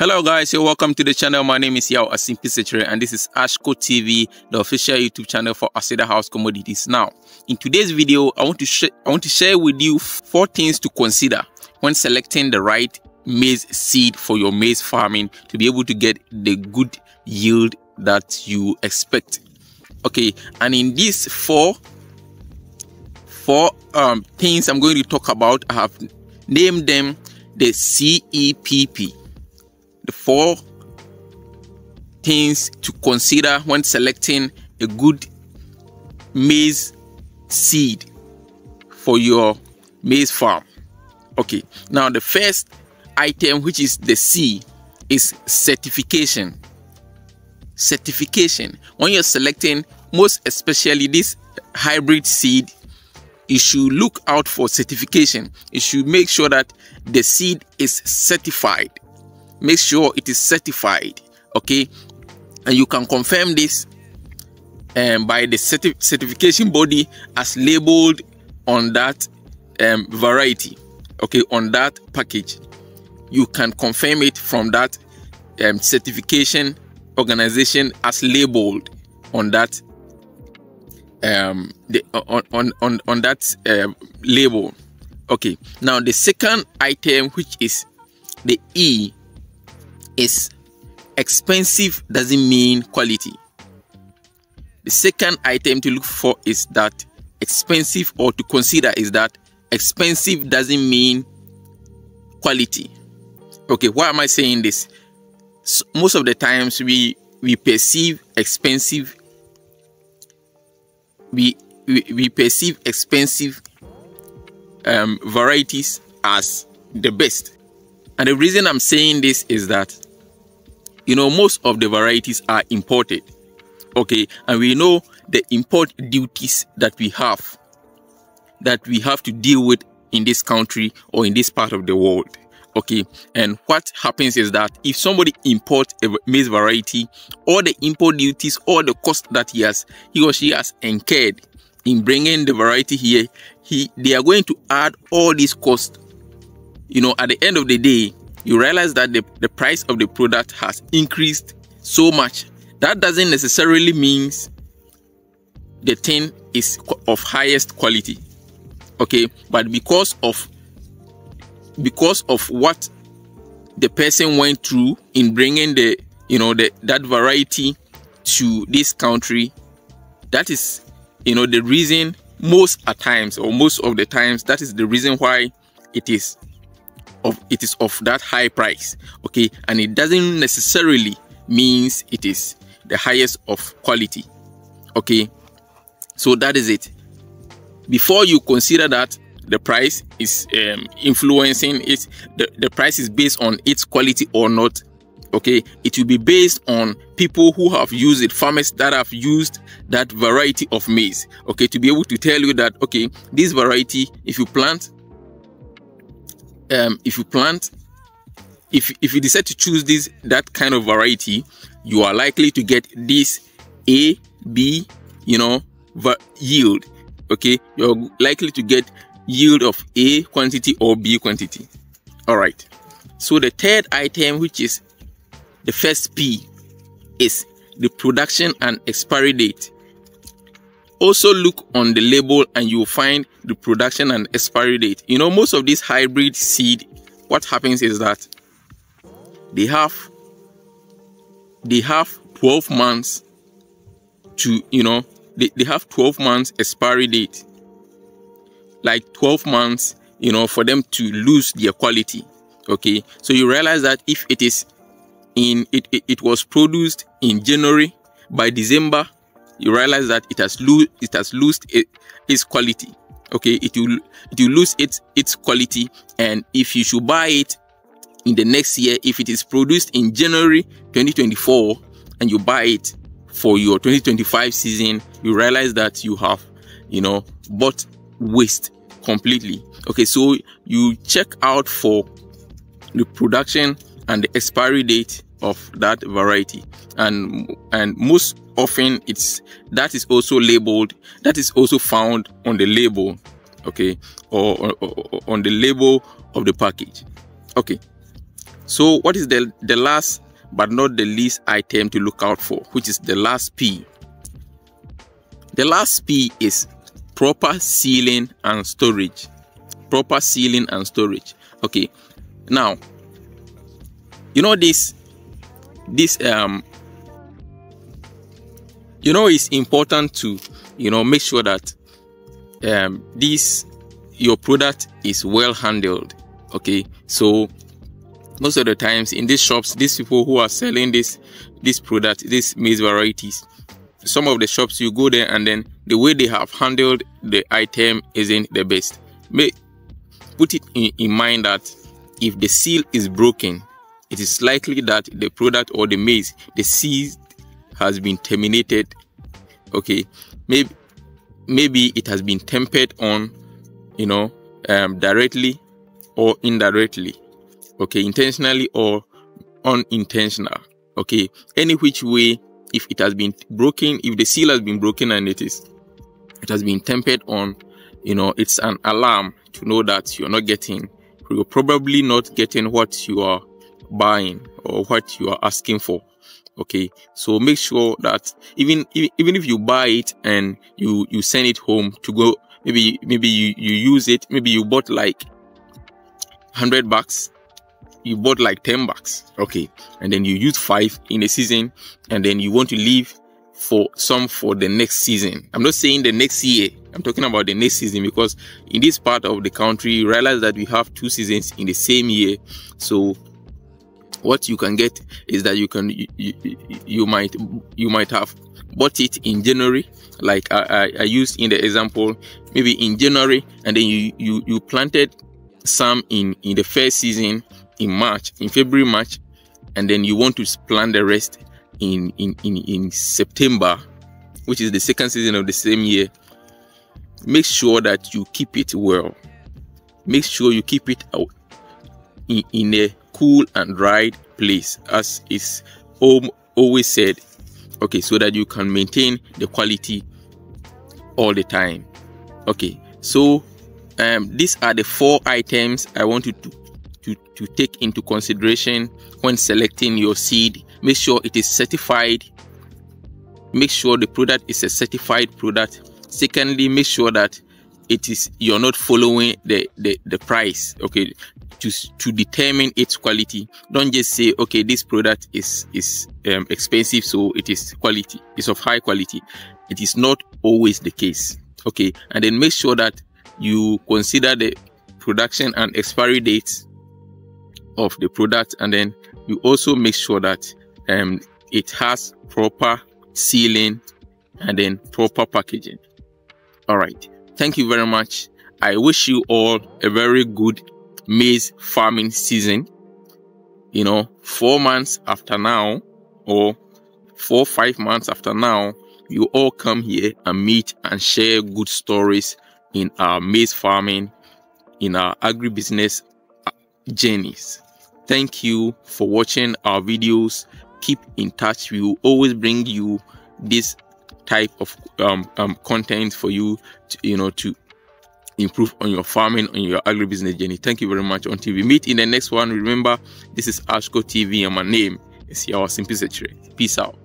Hello guys, you're welcome to the channel. My name is Yao Asimpi Sechere and this is ASHCo TV, the official YouTube channel for Asedahouse Commodities. Now, in today's video, I want to I want to share with you four things to consider when selecting the right maize seed for your maize farming to be able to get the good yield that you expect. Okay, and in these four four um, things I'm going to talk about, I have named them the CEPP the four things to consider when selecting a good maize seed for your maize farm. Okay, now the first item, which is the C, is certification. Certification. When you're selecting, most especially this hybrid seed, you should look out for certification. You should make sure that the seed is certified make sure it is certified okay? And you can confirm this um, by the certi certification body as labeled on that um, variety okay on that package. You can confirm it from that um, certification organization as labeled on that um the on on on, on that uh, label. Okay now the second item which is the e is expensive doesn't mean quality. The second item to look for is that expensive or to consider is that expensive doesn't mean quality. Okay, why am I saying this? So most of the times we we perceive expensive we we, we perceive expensive um, varieties as the best. And the reason I'm saying this is that you know, most of the varieties are imported. Okay, and we know the import duties that we have, that we have to deal with in this country or in this part of the world. Okay, and what happens is that if somebody imports a maize variety, all the import duties, all the cost that he has, he or she has incurred in bringing the variety here, he they are going to add all these costs. You know, at the end of the day, you realize that the, the price of the product has increased so much. That doesn't necessarily mean the thing is of highest quality. Okay, but because of because of what the person went through in bringing the you know the that variety to this country, that is you know the reason most at times or most of the times that is the reason why it is of it is of that high price okay? And it doesn't necessarily means it is the highest of quality okay? So that is it. Before you consider that the price is um, influencing it the, the price is based on its quality or not okay? It will be based on people who have used it farmers that have used that variety of maize okay? To be able to tell you that okay this variety if you plant um, if you plant if if you decide to choose this that kind of variety you are likely to get this a b you know yield okay? You're likely to get yield of a quantity or b quantity. All right. So the third item which is the first p is the production and expiry date also look on the label and you'll find the production and expiry date. You know, most of these hybrid seed, what happens is that they have they have 12 months to, you know, they, they have 12 months expiry date. Like 12 months, you know, for them to lose their quality. Okay. So you realize that if it is in it, it, it was produced in January by December you realize that it has lose it has lost it, its quality okay? It will it will lose its its quality and if you should buy it in the next year if it is produced in january 2024 and you buy it for your 2025 season you realize that you have you know bought waste completely okay? So you check out for the production and the expiry date of that variety. And and most often it's that is also labeled that is also found on the label okay or, or, or on the label of the package. Okay. So what is the the last but not the least item to look out for which is the last p? The last p is proper sealing and storage. Proper sealing and storage. Okay. Now you know this this um you know it's important to you know make sure that um this your product is well handled okay? So most of the times in these shops these people who are selling this this product these maize varieties some of the shops you go there and then the way they have handled the item isn't the best. May put it in, in mind that if the seal is broken it is likely that the product or the maize the seal has been terminated. Okay maybe maybe it has been tempered on you know um, directly or indirectly. Okay intentionally or unintentional. Okay any which way if it has been broken if the seal has been broken and it is it has been tempered on you know it's an alarm to know that you're not getting you're probably not getting what you are buying or what you are asking for okay? So make sure that even even if you buy it and you you send it home to go maybe maybe you you use it maybe you bought like 100 bucks you bought like 10 bucks okay? And then you use five in a season and then you want to leave for some for the next season. I'm not saying the next year i'm talking about the next season because in this part of the country you realize that we have two seasons in the same year. So what you can get is that you can you, you, you might you might have bought it in January. Like I, I, used in the example maybe in January and then you you you planted some in in the first season in March in February March and then you want to plant the rest in in in, in September which is the second season of the same year. Make sure that you keep it well. Make sure you keep it out in, in a cool and dried place as is always said. Okay so that you can maintain the quality all the time. Okay so um, these are the four items i want you to, to to take into consideration when selecting your seed. Make sure it is certified. Make sure the product is a certified product. Secondly make sure that it is you're not following the the, the price. Okay to to determine its quality. Don't just say okay this product is is um, expensive so it is quality. It's of high quality. It is not always the case. Okay and then make sure that you consider the production and expiry dates of the product and then you also make sure that um, it has proper sealing and then proper packaging. All right. Thank you very much. I wish you all a very good maize farming season, you know, four months after now, or four, five months after now, you all come here and meet and share good stories in our maize farming, in our agribusiness uh, journeys. Thank you for watching our videos. Keep in touch. We will always bring you this type of um, um, content for you, to, you know, to improve on your farming, on your agribusiness journey. Thank you very much. Until we meet in the next one, remember this is ASHCo TV and my name is Yawa Simplicity. Peace out.